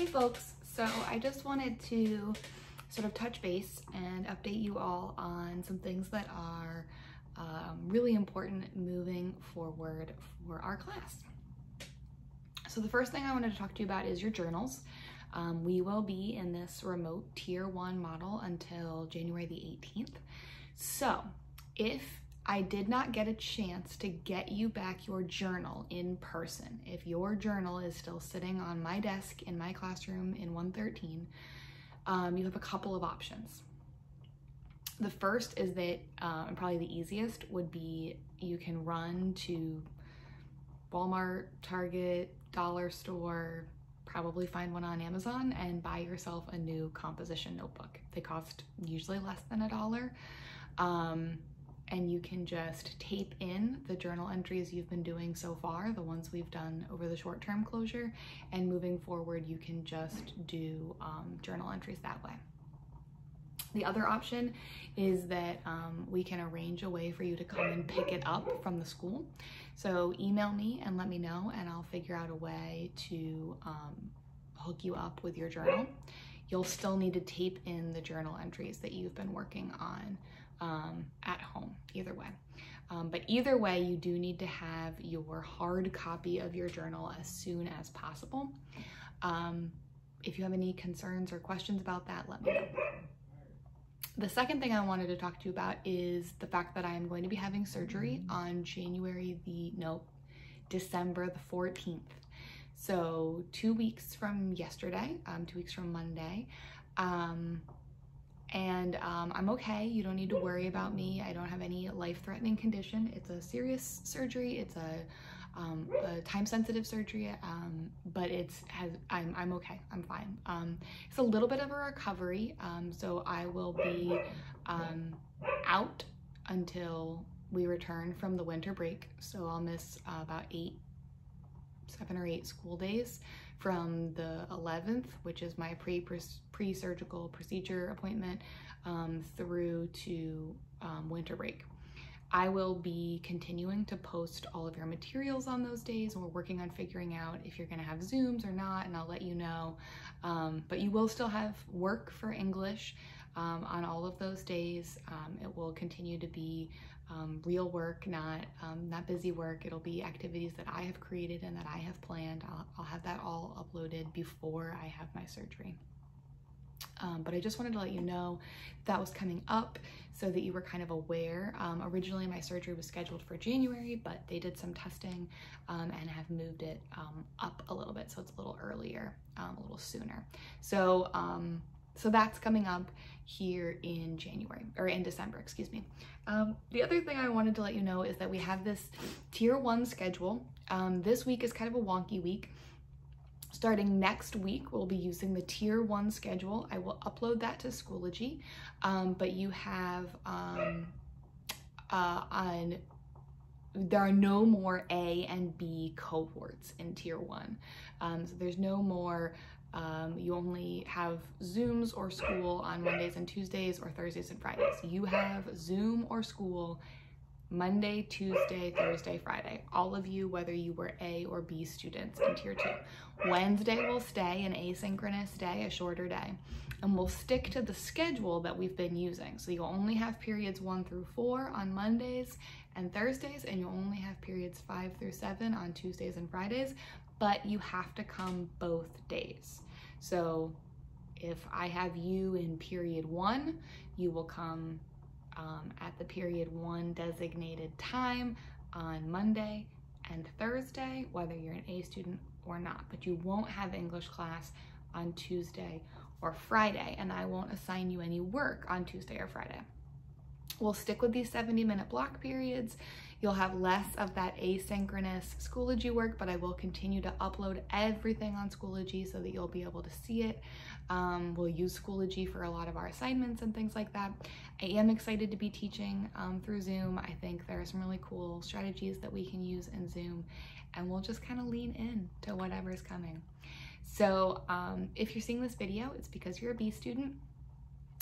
Hey folks, so I just wanted to sort of touch base and update you all on some things that are um, really important moving forward for our class. So the first thing I wanted to talk to you about is your journals. Um, we will be in this remote tier one model until January the 18th. So if I did not get a chance to get you back your journal in person, if your journal is still sitting on my desk in my classroom in 113, um, you have a couple of options. The first is that, uh, and probably the easiest, would be you can run to Walmart, Target, Dollar Store, probably find one on Amazon and buy yourself a new composition notebook. They cost usually less than a dollar. Um, and you can just tape in the journal entries you've been doing so far, the ones we've done over the short-term closure, and moving forward you can just do um, journal entries that way. The other option is that um, we can arrange a way for you to come and pick it up from the school. So email me and let me know and I'll figure out a way to um, hook you up with your journal. You'll still need to tape in the journal entries that you've been working on um, at home, either way. Um, but either way, you do need to have your hard copy of your journal as soon as possible. Um, if you have any concerns or questions about that, let me know. The second thing I wanted to talk to you about is the fact that I am going to be having surgery on January the, no, December the 14th. So two weeks from yesterday, um, two weeks from Monday. Um, and um, I'm okay. You don't need to worry about me. I don't have any life-threatening condition. It's a serious surgery. It's a, um, a time-sensitive surgery, um, but it's has I'm I'm okay. I'm fine. Um, it's a little bit of a recovery, um, so I will be um, out until we return from the winter break. So I'll miss uh, about eight, seven or eight school days from the 11th, which is my pre pre-surgical procedure appointment, um, through to um, winter break. I will be continuing to post all of your materials on those days we're working on figuring out if you're gonna have Zooms or not and I'll let you know. Um, but you will still have work for English um, on all of those days. Um, it will continue to be um, real work, not um, not busy work. It'll be activities that I have created and that I have planned. I'll, I'll have that all uploaded before I have my surgery. Um, but I just wanted to let you know that was coming up so that you were kind of aware. Um, originally, my surgery was scheduled for January, but they did some testing um, and have moved it um, up a little bit, so it's a little earlier, um, a little sooner. So, so that's coming up here in January, or in December, excuse me. Um, the other thing I wanted to let you know is that we have this tier one schedule. Um, this week is kind of a wonky week. Starting next week, we'll be using the tier one schedule. I will upload that to Schoology, um, but you have um, uh, on there are no more A and B cohorts in tier one. Um, so there's no more um, you only have Zooms or school on Mondays and Tuesdays or Thursdays and Fridays. You have Zoom or school Monday, Tuesday, Thursday, Friday. All of you, whether you were A or B students in tier two. Wednesday will stay an asynchronous day, a shorter day, and we'll stick to the schedule that we've been using. So you'll only have periods one through four on Mondays and Thursdays, and you'll only have periods five through seven on Tuesdays and Fridays, but you have to come both days. So if I have you in period one, you will come um, at the period one designated time on Monday and Thursday, whether you're an A student or not, but you won't have English class on Tuesday or Friday, and I won't assign you any work on Tuesday or Friday. We'll stick with these 70 minute block periods. You'll have less of that asynchronous Schoology work, but I will continue to upload everything on Schoology so that you'll be able to see it. Um, we'll use Schoology for a lot of our assignments and things like that. I am excited to be teaching um, through Zoom. I think there are some really cool strategies that we can use in Zoom and we'll just kind of lean in to whatever's coming. So um, if you're seeing this video, it's because you're a B student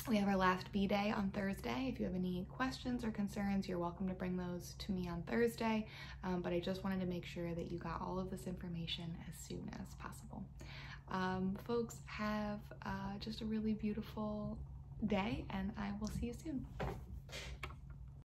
we have our last B day on Thursday. If you have any questions or concerns, you're welcome to bring those to me on Thursday. Um, but I just wanted to make sure that you got all of this information as soon as possible. Um, folks, have uh, just a really beautiful day, and I will see you soon.